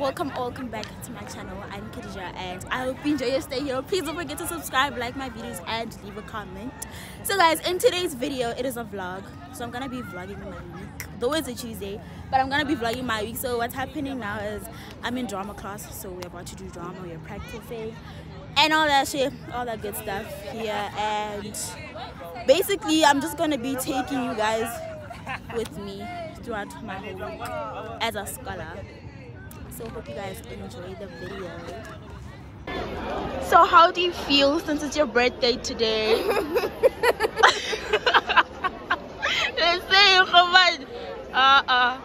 welcome welcome back to my channel. I'm Khadeejah and i hope you enjoy your stay here. Please don't forget to subscribe like my videos and leave a comment. So guys in today's video it is a vlog. So i'm gonna be vlogging my week. Though it's a tuesday but i'm gonna be vlogging my week. So what's happening now is i'm in drama class so we're about to do drama we're practicing and all that shit all that good stuff here. And basically i'm just gonna be taking you guys with me throughout my whole week as a scholar so hope you guys enjoy the video. So how do you feel since it's your birthday today? Let's say come on uh uh.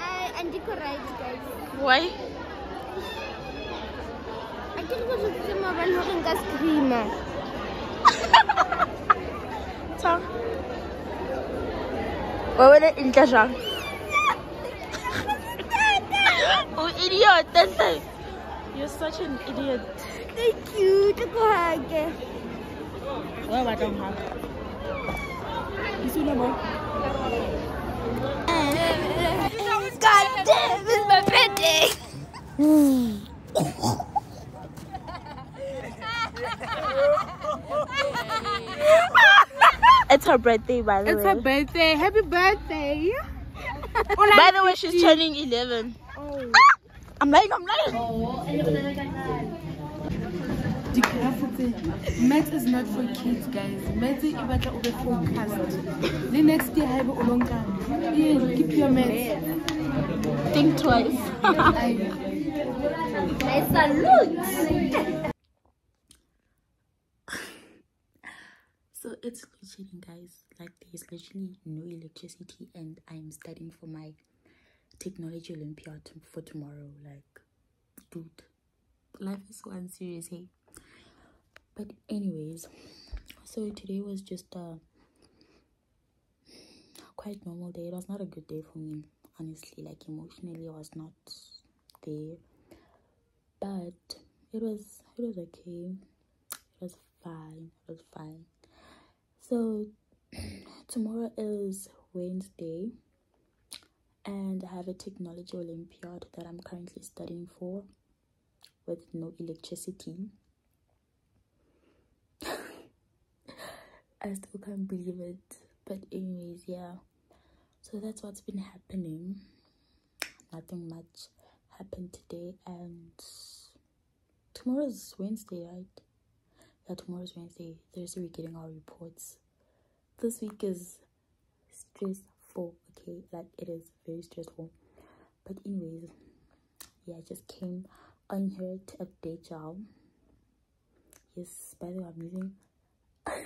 Uh, and decorate, guys. why? I can go to the mobile idiot that's it you're such an idiot Thank you. Takuhage. Why I don't have? You see no more? God damn, it's my birthday. It's her birthday, by the It's way. It's her birthday. Happy birthday. By the way, she's turning 11. Oh. I'm late, I'm lying. Math is not for kids, guys. Math is about to be focused. The next year, have a long time. Yeah, keep your math. Think twice. I salute. so it's load shedding, guys. Like, there's literally no electricity, and I'm studying for my technology Olympiad for tomorrow. Like, dude, life is so unserious, hey. But, anyways, so today was just a quite normal day. It was not a good day for me, honestly. Like, emotionally, I was not there, but it was it was okay. It was fine. It was fine. So tomorrow is Wednesday, and I have a technology Olympiad that I'm currently studying for with no electricity. I still can't believe it, but anyways, yeah. So that's what's been happening. Nothing much happened today, and tomorrow's Wednesday, right? Yeah, tomorrow's Wednesday. Thursday, we're getting our reports. This week is stressful, okay? Like, it is very stressful. But, anyways, yeah, I just came on here to update y'all. Yes, by the way, I'm using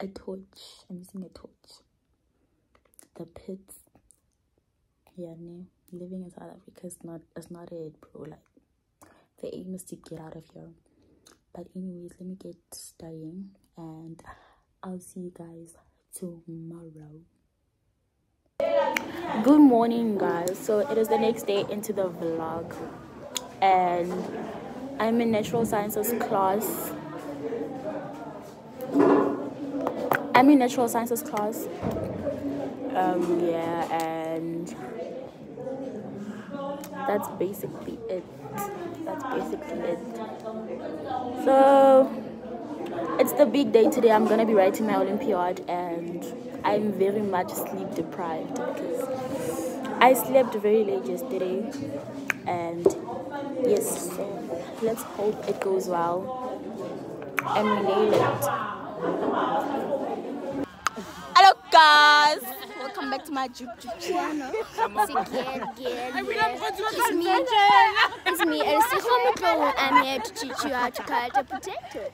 a torch. I'm using a torch. The pits. Yeah, no, living in South Africa is not, is not it, bro. Like, the aim is to get out of here. But anyways, let me get studying and I'll see you guys tomorrow. Good morning guys. So it is the next day into the vlog and I'm in natural sciences class. I'm in natural sciences class. Um yeah and that's basically it. That's basically it. So it's the big day today. I'm gonna be writing my Olympiad, and I'm very much sleep deprived because I slept very late yesterday. And yes, so let's hope it goes well nail it. Hello, guys. Welcome back to my YouTube channel. It's me. It's me, Elsie. I'm here to teach you how to cut a potato.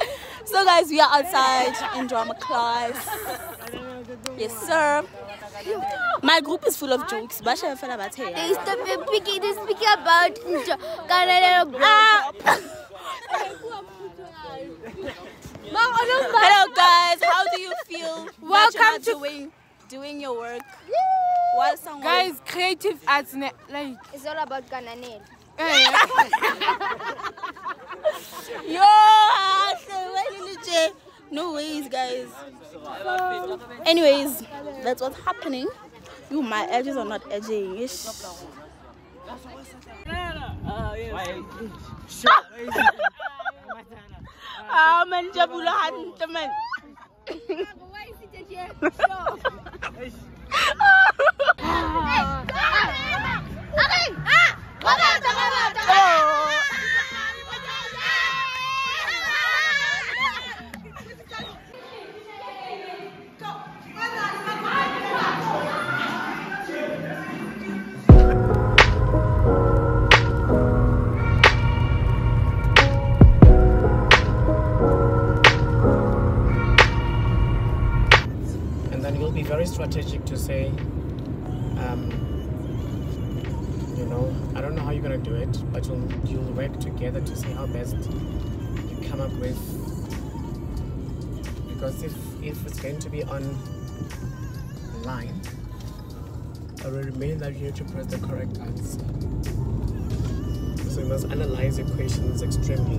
So, guys, we are outside in drama class. Yes, sir. My group is full of jokes. Basha fella bathe. They stop speaking, they speak about Canada. Ah. Hello, guys. How do you feel? that you are Welcome to- doing doing your work. While someone Guys, creative arts, ne- like, It's all about Gananel. eh, Yo, Ashley, why did you say- no ways, guys. Anyways, that's what's happening. You, my edges are not edging. Ish. Ah, man, jabula hantle man. and say, um, you know, I don't know how you're gonna do it, but you'll you'll work together to see how best you come up with. Because if if it's going to be on line, I will remain that you have to press the correct answer. So you must analyze your questions extremely.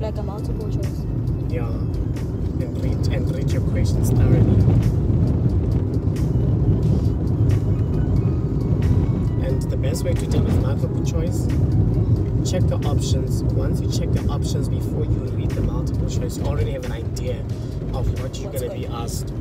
Like a multiple choice. Yeah, and read and read your questions thoroughly. Way to deal with multiple choice, check the options. Once you check the options before you read the multiple choice, you already have an idea of what you're going to be asked.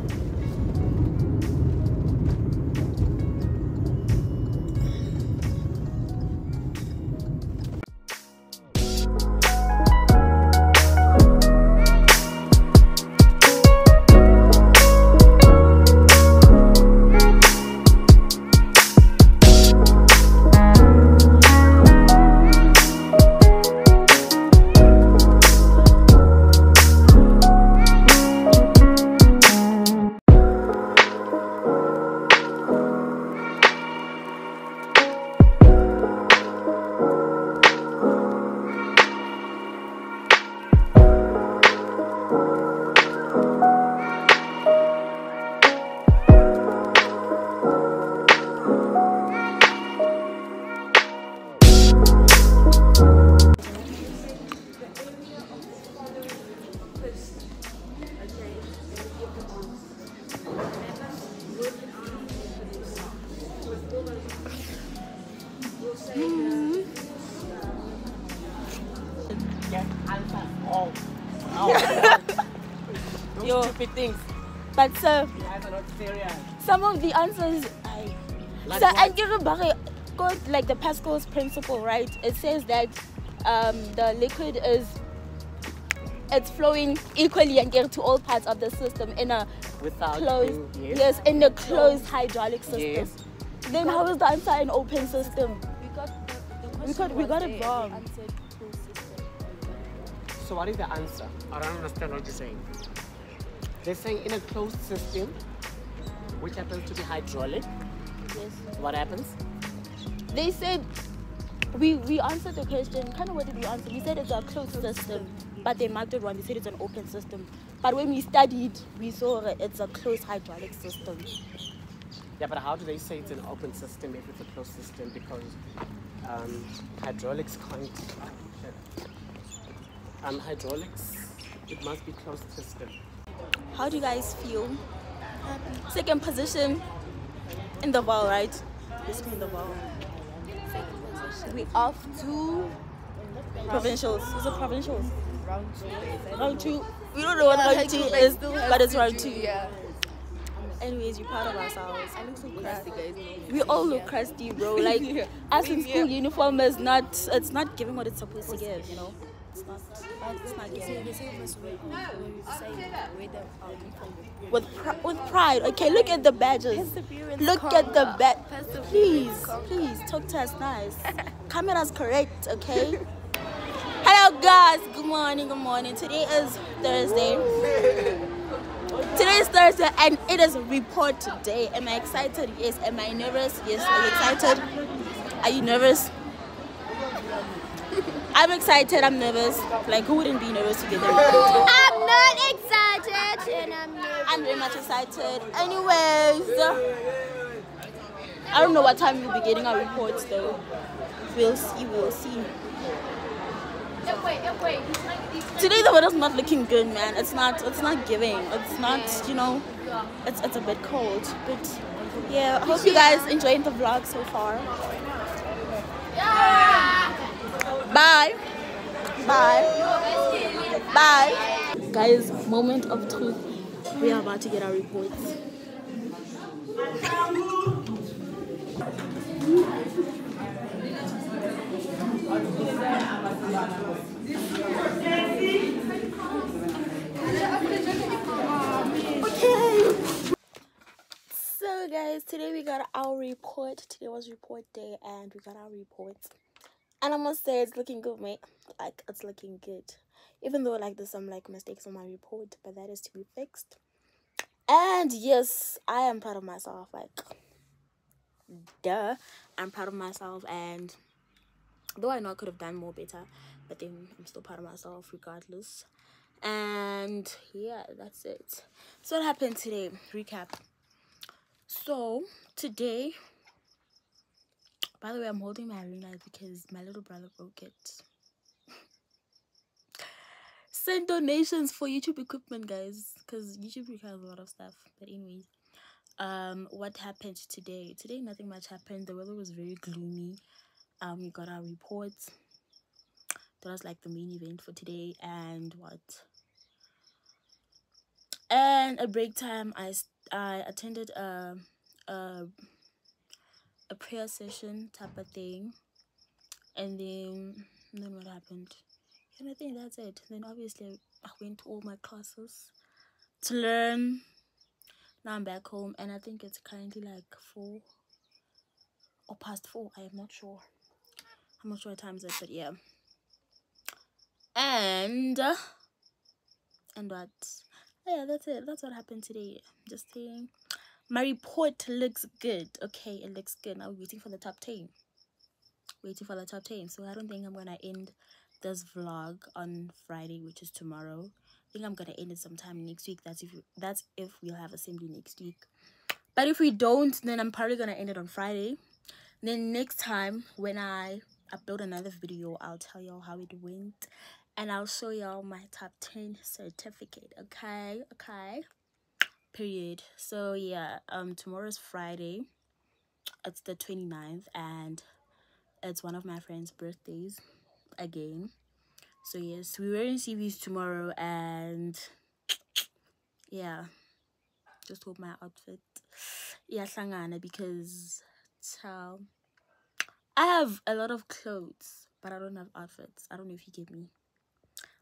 All. Those Yo. stupid things. But sir, You guys are not serious. some of the answers I Like so what? and you remember go like the Pascal's principle, right? It says that um, the liquid is it's flowing equally and get to all parts of the system in a Without closed being- yes. in a closed hydraulic system. Yes. Then how is the answer an open system? We got the, the We got we got it wrong. Answered closed system. So what is the answer? I don't understand what you're saying. They're saying in a closed system, which happens to be hydraulic, Yes. what happens? They said we we answered the question. Kind of what did we answer? We said it's a closed system, but they marked it wrong. They said it's an open system. But when we studied, we saw that it's a closed hydraulic system. Yeah, but how do they say it's an open system if it's a closed system? Because um, hydraulics can't. Um, hydraulics, it must be closed system. How do you guys feel? Second position in the ball, right? This in the ball. We off to provincials. Is it provincials? Round two. Round two. We don't know what round two is, but it's round two. Yeah. Anyways, you're proud of ourselves. I look so crusty, guys. We all look crusty, bro. Like us in school uniform is not. It's not giving what it's supposed to give. You know, it's not. It's not giving. With pr- with pride. Okay, look at the badges. Look at the badge. Please, please talk to us nice. Camera's correct, okay? Hello, guys. Good morning. Good morning. Today is Thursday. Today is Thursday and it is report day. Am I excited? Yes. Am I nervous? Yes. Are you excited? Are you nervous? I'm excited. I'm nervous. Like who wouldn't be nervous to get there? I'm not excited and I'm nervous. I'm very much excited. Anyways, I don't know what time we'll be getting our reports though. We'll see. We'll see. Today the weather's not looking good, man. It's not. It's not giving. It's not. You know. It's it's a bit cold. But yeah, I hope you guys enjoyed the vlog so far. Bye. Bye. Bye. Guys, moment of truth. We are about to get our reports. Okay. So guys, today we got our report. Today was report day and we got our reports. And I must say it's looking good, mate. Like it's looking good. Even though like there's some like mistakes on my report, but that is to be fixed. And yes, I am proud of myself. Like duh. I'm proud of myself and though I know I could have done more better, but then I'm still proud of myself regardless. And yeah, that's it. So what happened today? Recap. So today, by the way, I'm holding my ring because my little brother broke it. Send donations for YouTube equipment, guys, because YouTube requires a lot of stuff. But anyways, um, what happened today? Today, nothing much happened. The weather was very gloomy. Um, we got our reports. That was like the main event for today, and what? And at break time, I I attended a a a prayer session type of thing, and then then what happened? And I think that's it. Then obviously I went to all my classes to learn. Now I'm back home, and I think it's currently like four or past four. I am not sure. I'm not sure what time is it, but yeah. And and what? Yeah, that's it. That's what happened today. Just saying. My report looks good. Okay, it looks good. Now waiting for the top 10. Waiting for the top 10. So I don't think I'm gonna end this vlog on Friday, which is tomorrow. I think I'm gonna end it sometime next week. That's if that's if we'll have assembly next week. But if we don't, then I'm probably gonna end it on Friday. Then next time when I upload another video, I'll tell y'all how it went and I'll show y'all my top 10 certificate. Okay, okay. Period. So yeah, um tomorrow's Friday. It's the 29th and it's one of my friend's birthdays again. So yes, we're wearing CVs tomorrow and yeah. Just hope my outfit yeah sangana because child I have a lot of clothes, but I don't have outfits. I don't know if you get me.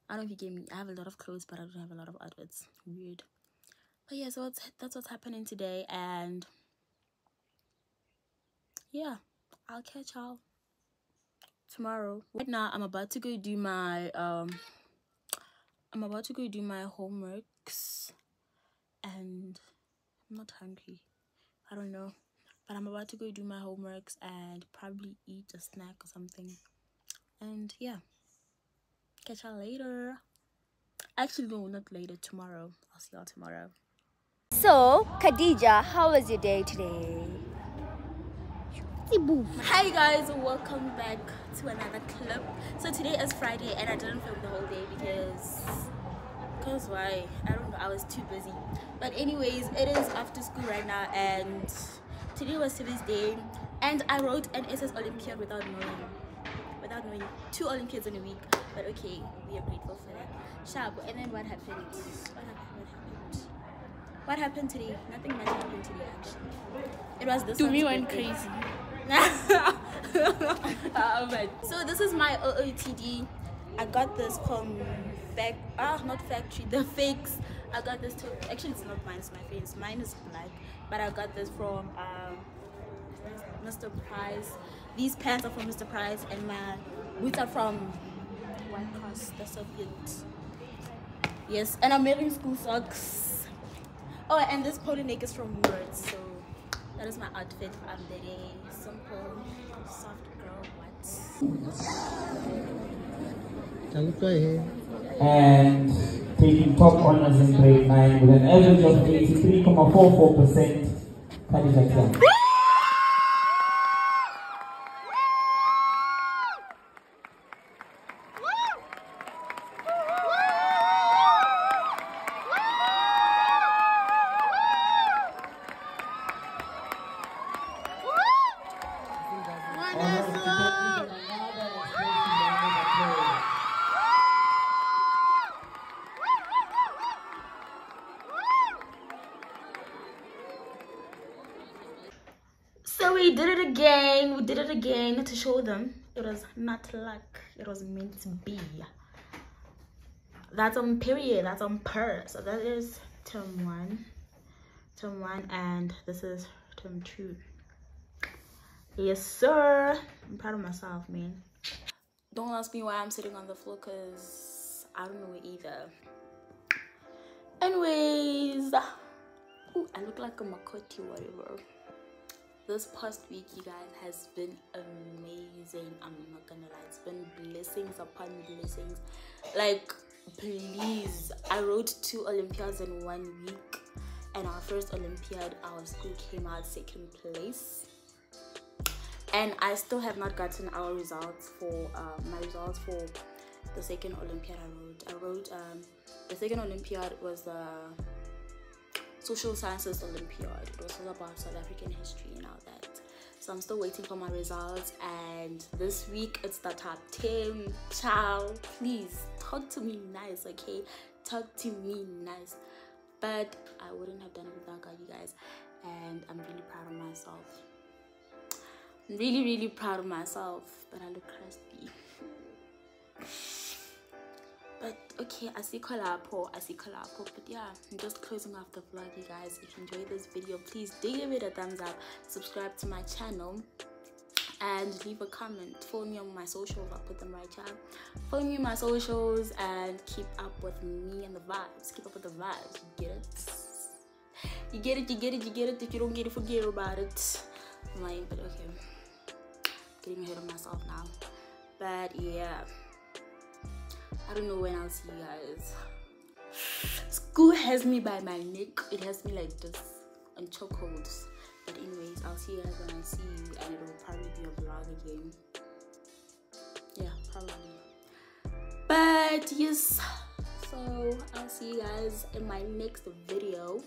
I don't know if you get me. I have a lot of clothes, but I don't have a lot of outfits. Weird. But yeah, so that's, what's happening today. And yeah, I'll catch y'all tomorrow. Right now, I'm about to go do my, um, I'm about to go do my homeworks. And I'm not hungry. I don't know. But I'm about to go do my homeworks and probably eat a snack or something. And yeah. Catch y'all later. Actually, no, not later. Tomorrow. I'll see y'all tomorrow. So, Khadeejah, how was your day today? Hi guys, welcome back to another clip. So today is Friday and I didn't film the whole day because because why? I don't know, I was too busy. But anyways, it is after school right now and today was civics day and I wrote an SS Olympiad without knowing without knowing two Olympiads in a week. But okay, we are grateful for that. Shab, and then what happened? What happened? What happened? What happened today? Nothing much happened today actually. It was this To me, went crazy. Uh, but- so this is my OOTD. I got this from fact ah not factory the fakes. I got this too. Actually, it's not mine. It's my friend's. Mine is black, but I got this from um, Mr. Price. These pants are from Mr. Price, and my boots are from White Cross, the Soviet. Yes, and I'm wearing school socks. Oh, and this polo neck is from Words. So that is my outfit of the day. Simple, soft girl. What? and taking top honors in grade 9 with an average of 83.44%. Khadeejah Khan. It again to show them it was not luck. It was meant to be. That's on period. That's on per. So that is term one, term one, and this is term two. Yes, sir. I'm proud of myself, man. Don't ask me why I'm sitting on the floor, cause I don't know either. Anyways, ooh, I look like a Makoti, whatever this past week you guys has been amazing. I'm not gonna lie. It's been blessings upon blessings. Like please i wrote two olympiads in one week and our first olympiad our school came out second place. And i still have not gotten our results for uh, my results for the second olympiad i wrote i wrote um, the second olympiad was the social sciences olympiad it was all about south african history and all that. So i'm still waiting for my results. And this week it's the top 10 child please talk to me nice okay? Talk to me nice. But i wouldn't have done it without god you guys. And i'm really proud of myself. I'm really really proud of myself. But i look crispy but okay i see collabo i see collabo but yeah i'm just closing off the vlog you guys. If you enjoyed this video please do give it a thumbs up subscribe to my channel and leave a comment. Follow me on my socials i'll put them right here. Follow me on my socials and keep up with me and the vibes. Keep up with the vibes you get it? You get it you get it you get it. If you don't get it forget about it. I'm lying but okay. Getting ahead of myself now. But yeah I don't know when I'll see you guys. School has me by my neck. It has me like this on chokeholds. But anyways, I'll see you guys when I see you and it'll probably be a vlog again. Yeah, probably. But yes, so I'll see you guys in my next video.